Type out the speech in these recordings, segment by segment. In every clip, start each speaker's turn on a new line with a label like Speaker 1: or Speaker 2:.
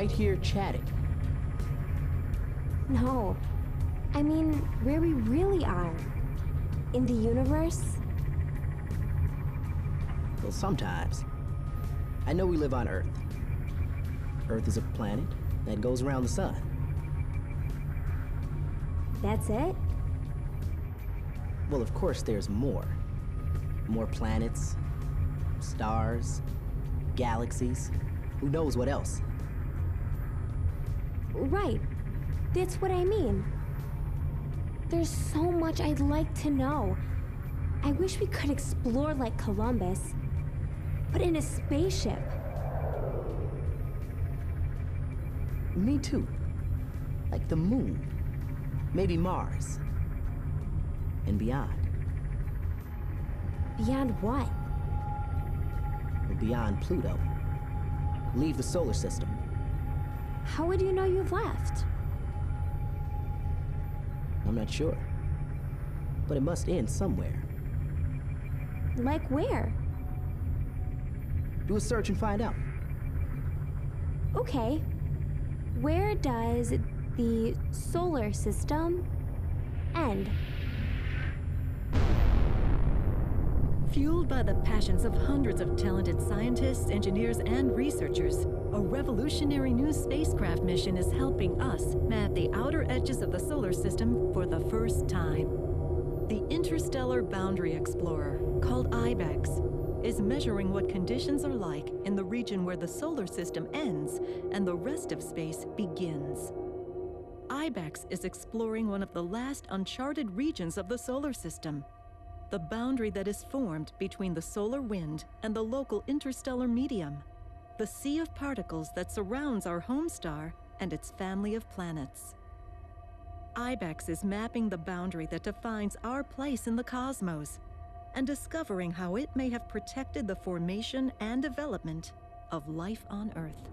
Speaker 1: right here chatting.
Speaker 2: No. I mean, where we really are. In the universe?
Speaker 1: Well, sometimes. I know we live on Earth. Earth is a planet that goes around the sun.
Speaker 2: That's it?
Speaker 1: Well, of course, there's more. More planets, stars, galaxies. Who knows what else?
Speaker 2: Right. That's what I mean. There's so much I'd like to know. I wish we could explore like Columbus, but in a spaceship.
Speaker 1: Me too. Like the moon. Maybe Mars. And beyond.
Speaker 2: Beyond what?
Speaker 1: Beyond Pluto. Leave the solar system.
Speaker 2: How would you know you've left?
Speaker 1: I'm not sure. But it must end somewhere.
Speaker 2: Like where?
Speaker 1: Do a search and find out.
Speaker 2: Okay. Where does the solar system end?
Speaker 3: Fueled by the passions of hundreds of talented scientists, engineers, and researchers, a revolutionary new spacecraft mission is helping us map the outer edges of the solar system for the first time. The Interstellar Boundary Explorer, called IBEX, is measuring what conditions are like in the region where the solar system ends and the rest of space begins. IBEX is exploring one of the last uncharted regions of the solar system, the boundary that is formed between the solar wind and the local interstellar medium, the sea of particles that surrounds our home star and its family of planets. IBEX is mapping the boundary that defines our place in the cosmos and discovering how it may have protected the formation and development of life on Earth.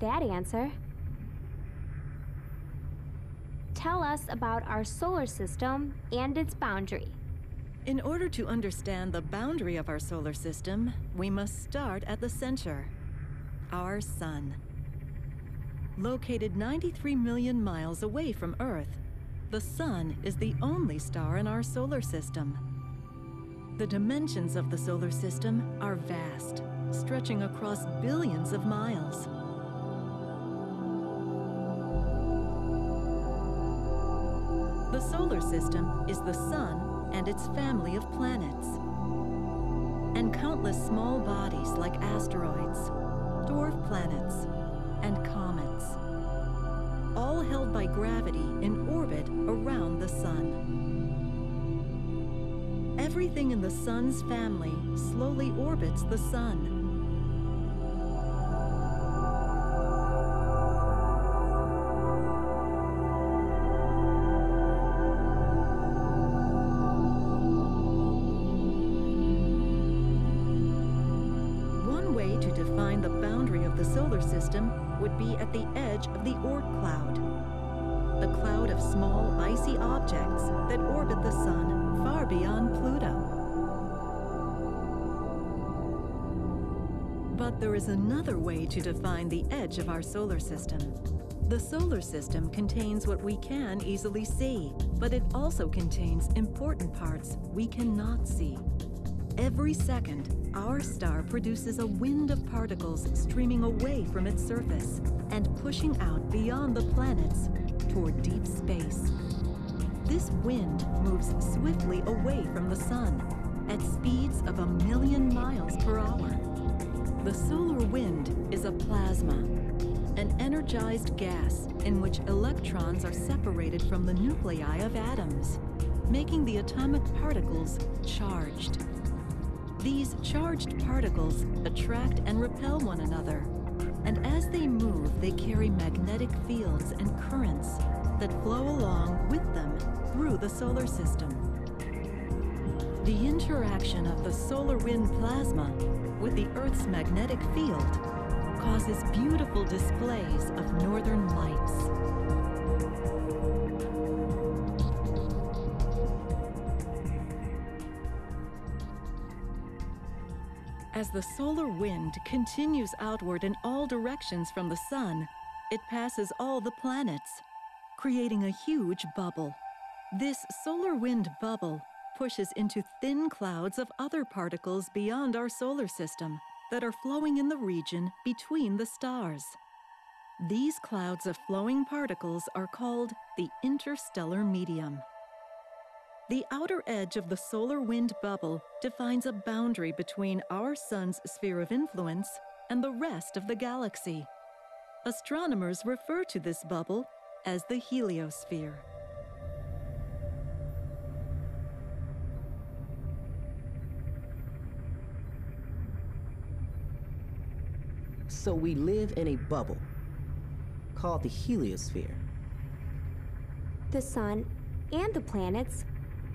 Speaker 2: That answer. Tell us about our solar system and its boundary.
Speaker 3: In order to understand the boundary of our solar system, we must start at the center our Sun. Located 93 million miles away from Earth, the Sun is the only star in our solar system. The dimensions of the solar system are vast, stretching across billions of miles. The solar system is the Sun and its family of planets, and countless small bodies like asteroids, dwarf planets, and comets, all held by gravity in orbit around the Sun. Everything in the Sun's family slowly orbits the Sun. But there is another way to define the edge of our solar system. The solar system contains what we can easily see, but it also contains important parts we cannot see. Every second, our star produces a wind of particles streaming away from its surface and pushing out beyond the planets toward deep space. This wind moves swiftly away from the sun at speeds of a million miles per hour. The solar wind is a plasma, an energized gas in which electrons are separated from the nuclei of atoms. making the atomic particles charged. These charged particles attract and repel one another, and as they move, they carry magnetic fields and currents that flow along with them through the solar system. The interaction of the solar wind plasma with the Earth's magnetic field causes beautiful displays of northern lights. As the solar wind continues outward in all directions from the sun, it passes all the planets, creating a huge bubble. This solar wind bubble pushes into thin clouds of other particles beyond our solar system that are flowing in the region between the stars. These clouds of flowing particles are called the interstellar medium. The outer edge of the solar wind bubble defines a boundary between our sun's sphere of influence and the rest of the galaxy. Astronomers refer to this bubble as the heliosphere.
Speaker 1: So we live in a bubble called the heliosphere.
Speaker 2: The sun and the planets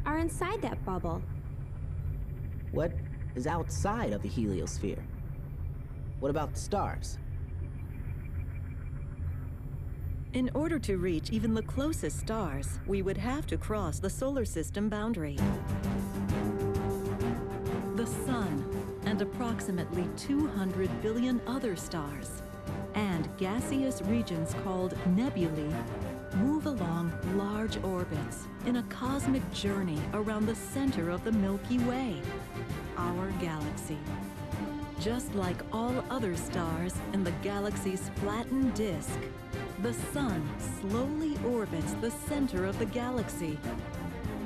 Speaker 2: are inside that bubble.
Speaker 1: What is outside of the heliosphere? What about the stars?
Speaker 3: In order to reach even the closest stars, we would have to cross the solar system boundary. The Sun and approximately 200 billion other stars and gaseous regions called nebulae move along large orbits in a cosmic journey around the center of the Milky Way, our galaxy. Just like all other stars in the galaxy's flattened disk, the Sun slowly orbits the center of the galaxy,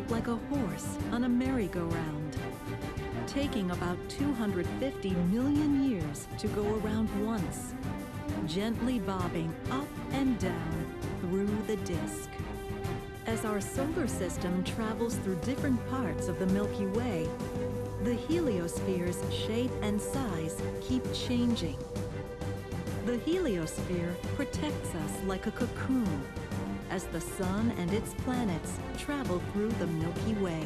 Speaker 3: like a horse on a merry-go-round, taking about 250 million years to go around once, gently bobbing up and down through the disk. As our solar system travels through different parts of the Milky Way, the heliosphere's shape and size keep changing. The heliosphere protects us like a cocoon as the sun and its planets travel through the Milky Way.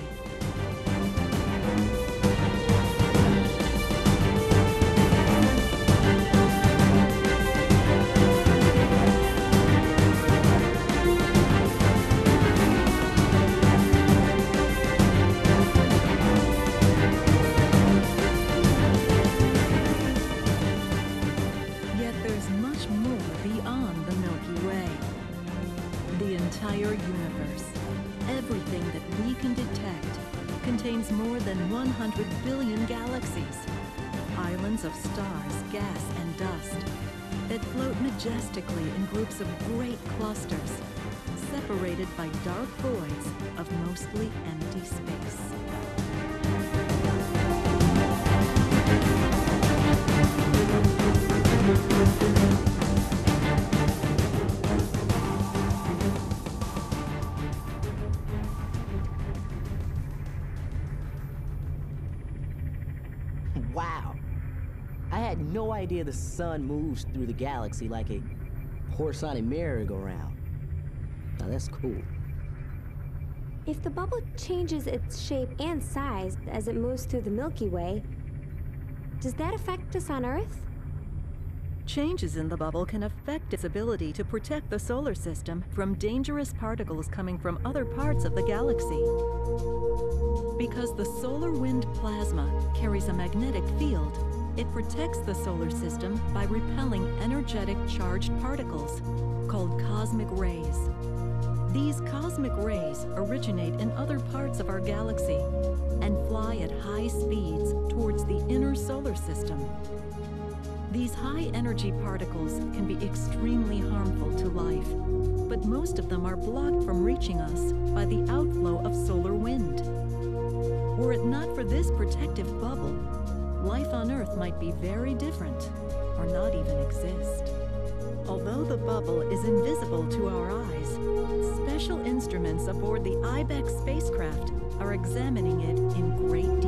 Speaker 1: Wow. I had no idea the sun moves through the galaxy like a horse on a merry-go-round. Now that's cool.
Speaker 2: If the bubble changes its shape and size as it moves through the Milky Way, does that affect us on Earth?
Speaker 3: Changes in the bubble can affect its ability to protect the solar system from dangerous particles coming from other parts of the galaxy. Because the solar wind plasma carries a magnetic field, it protects the solar system by repelling energetic charged particles called cosmic rays. These cosmic rays originate in other parts of our galaxy and fly at high speeds towards the inner solar system. These high energy particles can be extremely harmful to life, but most of them are blocked from reaching us by the outflow of solar wind. Were it not for this protective bubble, life on Earth might be very different or not even exist. Although the bubble is invisible to our eyes, special instruments aboard the IBEX spacecraft are examining it in great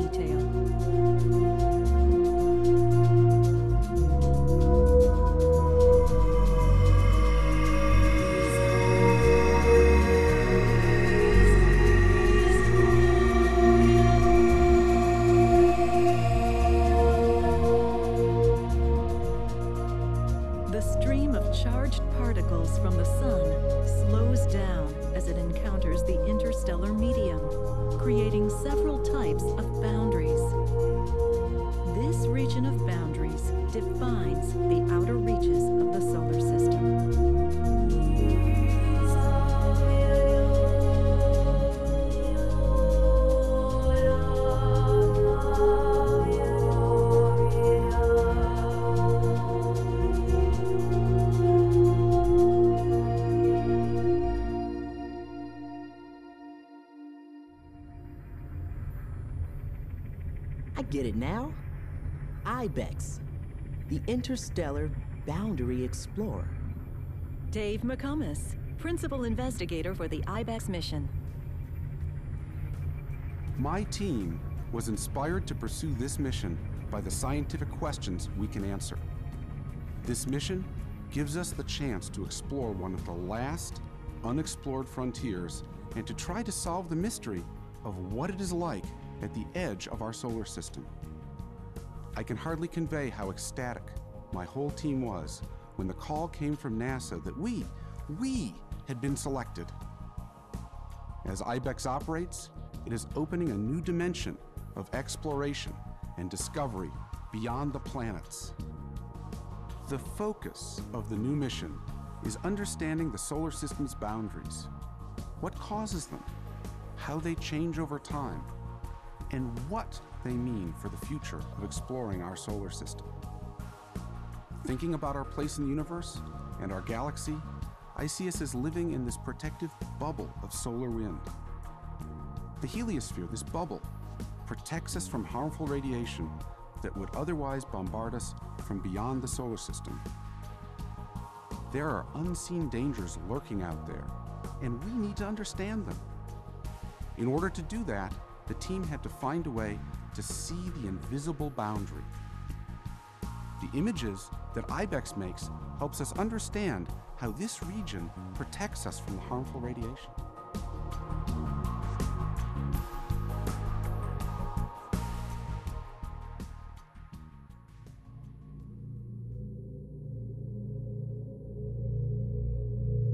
Speaker 3: of boundaries defines
Speaker 1: the Interstellar Boundary Explorer.
Speaker 3: Dave McComas, principal investigator for the IBEX mission.
Speaker 4: My team was inspired to pursue this mission by the scientific questions we can answer. This mission gives us the chance to explore one of the last unexplored frontiers and to try to solve the mystery of what it is like at the edge of our solar system. I can hardly convey how ecstatic my whole team was when the call came from NASA that we, we had been selected. As IBEX operates, it is opening a new dimension of exploration and discovery beyond the planets. The focus of the new mission is understanding the solar system's boundaries, what causes them, how they change over time, and what they mean for the future of exploring our solar system. Thinking about our place in the universe and our galaxy, I see us as living in this protective bubble of solar wind. The heliosphere, this bubble, protects us from harmful radiation that would otherwise bombard us from beyond the solar system. There are unseen dangers lurking out there, and we need to understand them. In order to do that, the team had to find a way to see the invisible boundary. The images that IBEX makes helps us understand how this region protects us from harmful radiation.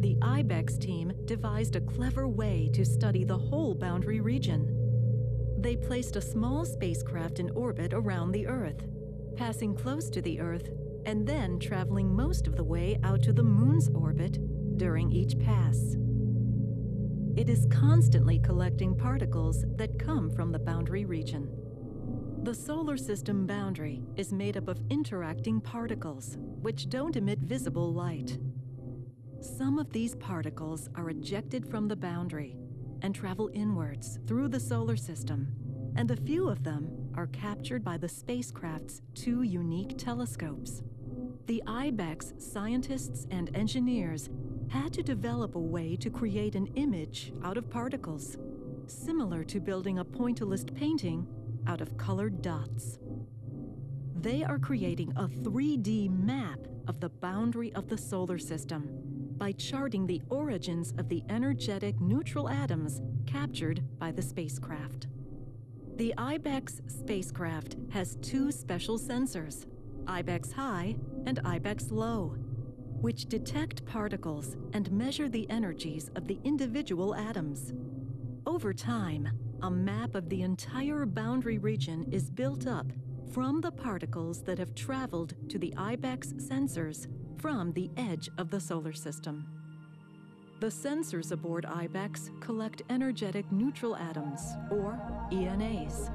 Speaker 3: The IBEX team devised a clever way to study the whole boundary region. They placed a small spacecraft in orbit around the Earth, passing close to the Earth and then traveling most of the way out to the Moon's orbit during each pass. It is constantly collecting particles that come from the boundary region. The solar system boundary is made up of interacting particles, which don't emit visible light. Some of these particles are ejected from the boundary and travel inwards through the solar system, and a few of them are captured by the spacecraft's two unique telescopes. The IBEX scientists and engineers had to develop a way to create an image out of particles, similar to building a pointillist painting out of colored dots. They are creating a 3D map of the boundary of the solar system by charting the origins of the energetic neutral atoms captured by the spacecraft. The IBEX spacecraft has two special sensors, IBEX High and IBEX Low, which detect particles and measure the energies of the individual atoms. Over time, a map of the entire boundary region is built up from the particles that have traveled to the IBEX sensors from the edge of the solar system. The sensors aboard IBEX collect energetic neutral atoms, or ENAs.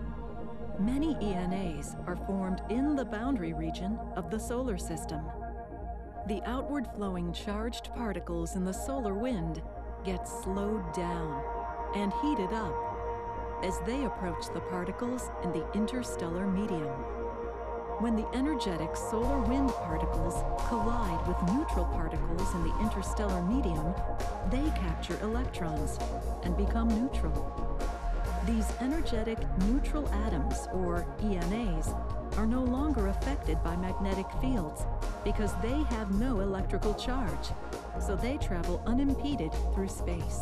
Speaker 3: Many ENAs are formed in the boundary region of the solar system. The outward flowing charged particles in the solar wind get slowed down and heated up as they approach the particles in the interstellar medium. When the energetic solar wind particles collide with neutral particles in the interstellar medium, they capture electrons and become neutral. These energetic neutral atoms, or ENAs, are no longer affected by magnetic fields because they have no electrical charge, so they travel unimpeded through space.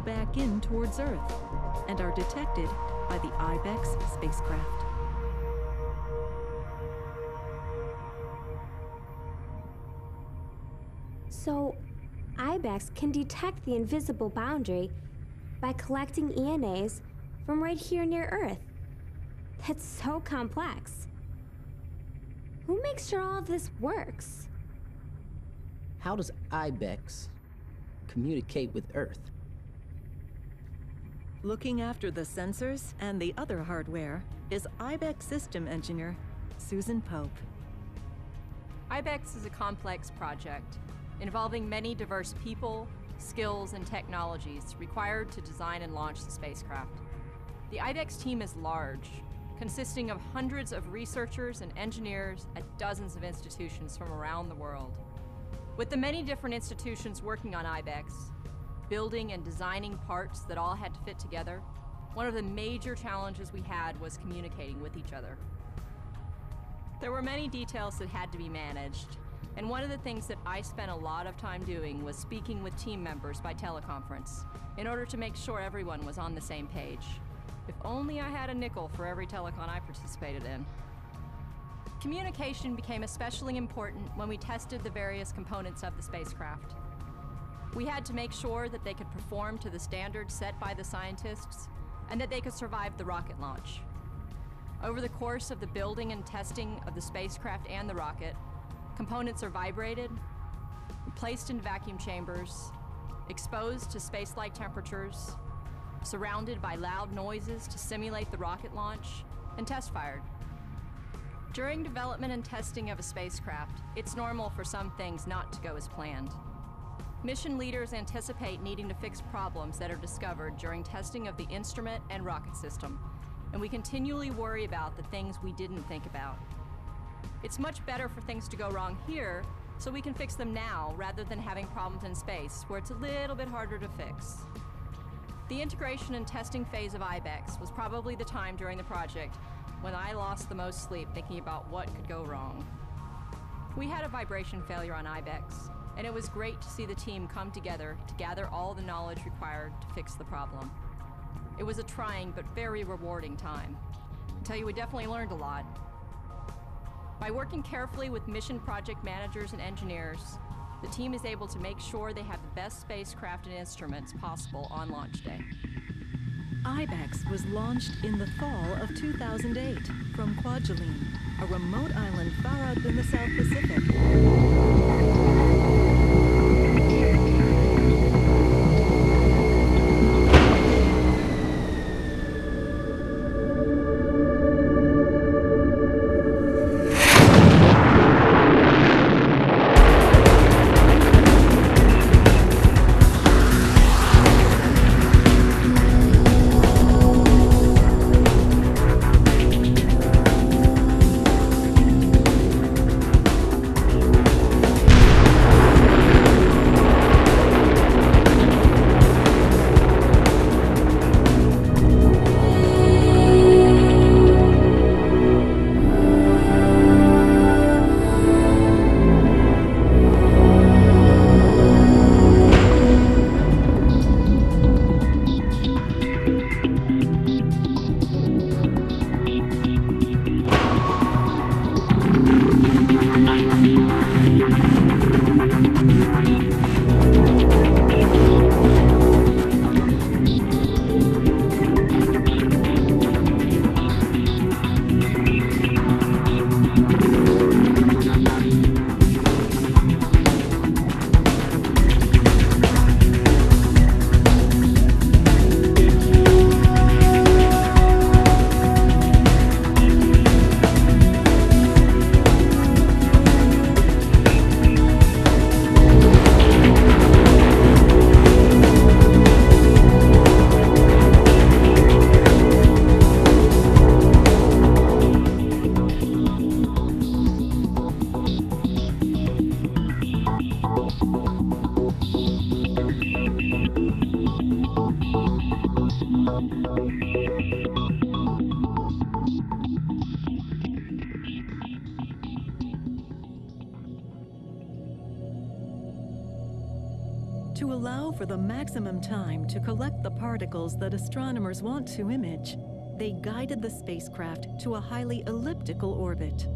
Speaker 3: Back in towards Earth and are detected by the IBEX spacecraft.
Speaker 2: So, IBEX can detect the invisible boundary by collecting ENAs from right here near Earth. That's so complex. Who makes sure all of this works?
Speaker 1: How does IBEX communicate with Earth?
Speaker 3: Looking after the sensors and the other hardware is IBEX system engineer Susan Pope.
Speaker 5: IBEX is a complex project involving many diverse people, skills, and technologies required to design and launch the spacecraft. The IBEX team is large, consisting of hundreds of researchers and engineers at dozens of institutions from around the world. With the many different institutions working on IBEX, building and designing parts that all had to fit together, one of the major challenges we had was communicating with each other. There were many details that had to be managed, and one of the things that I spent a lot of time doing was speaking with team members by teleconference in order to make sure everyone was on the same page. If only I had a nickel for every telecon I participated in. Communication became especially important when we tested the various components of the spacecraft. We had to make sure that they could perform to the standards set by the scientists and that they could survive the rocket launch. Over the course of the building and testing of the spacecraft and the rocket, components are vibrated, placed in vacuum chambers, exposed to space-like temperatures, surrounded by loud noises to simulate the rocket launch, and test fired. During development and testing of a spacecraft, it's normal for some things not to go as planned. Mission leaders anticipate needing to fix problems that are discovered during testing of the instrument and rocket system, and we continually worry about the things we didn't think about. It's much better for things to go wrong here so we can fix them now rather than having problems in space where it's a little bit harder to fix. The integration and testing phase of IBEX was probably the time during the project when I lost the most sleep thinking about what could go wrong. We had a vibration failure on IBEX, and it was great to see the team come together to gather all the knowledge required to fix the problem. It was a trying but very rewarding time. I tell you, we definitely learned a lot. By working carefully with mission project managers and engineers, the team is able to make sure they have the best spacecraft and instruments possible on launch day.
Speaker 3: IBEX was launched in the fall of 2008 from Kwajalein, a remote island far out in the South Pacific. Particles that astronomers want to image, they guided the spacecraft to a highly elliptical orbit.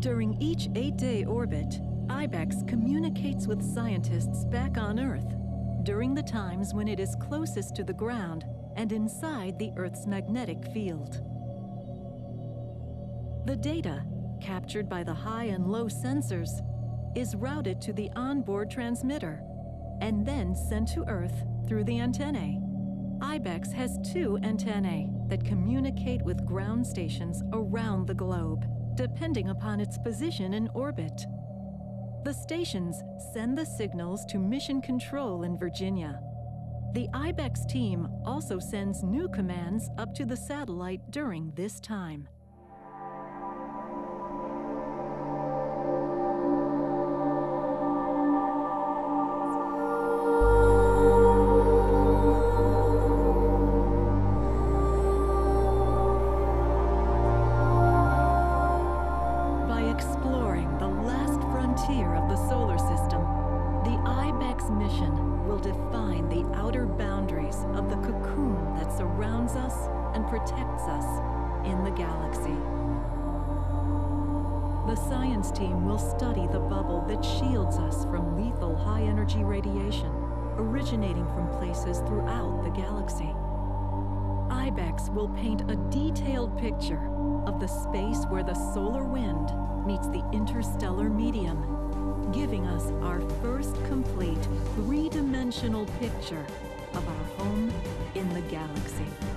Speaker 3: During each eight day orbit, IBEX communicates with scientists back on Earth during the times when it is closest to the ground and inside the Earth's magnetic field. The data, captured by the high and low sensors, is routed to the onboard transmitter and then sent to Earth through the antennae. IBEX has two antennae that communicate with ground stations around the globe, depending upon its position in orbit. The stations send the signals to Mission Control in Virginia. The IBEX team also sends new commands up to the satellite during this time. Of our home in the galaxy.